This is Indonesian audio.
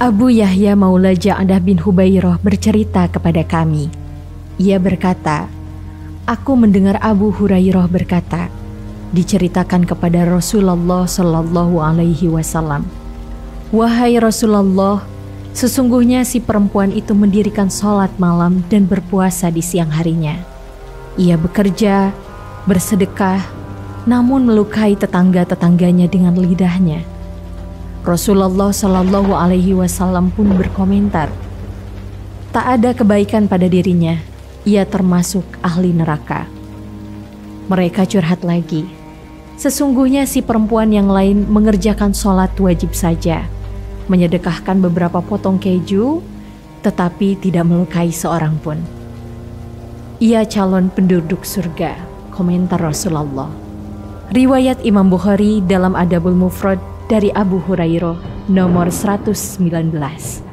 Abu Yahya Maula Ja'adah bin Hubairoh bercerita kepada kami. Ia berkata, Aku mendengar Abu Hurairah berkata, diceritakan kepada Rasulullah Shallallahu Alaihi Wasallam, Wahai Rasulullah, sesungguhnya si perempuan itu mendirikan sholat malam dan berpuasa di siang harinya. Ia bekerja, bersedekah, namun melukai tetangga-tetangganya dengan lidahnya Rasulullah Shallallahu Alaihi Wasallam pun berkomentar, tak ada kebaikan pada dirinya, ia termasuk ahli neraka. Mereka curhat lagi, sesungguhnya si perempuan yang lain mengerjakan sholat wajib saja, menyedekahkan beberapa potong keju, tetapi tidak melukai seorang pun. Ia calon penduduk surga, komentar Rasulullah. Riwayat Imam Bukhari dalam Adabul Mufrad dari Abu Hurairah nomor 119.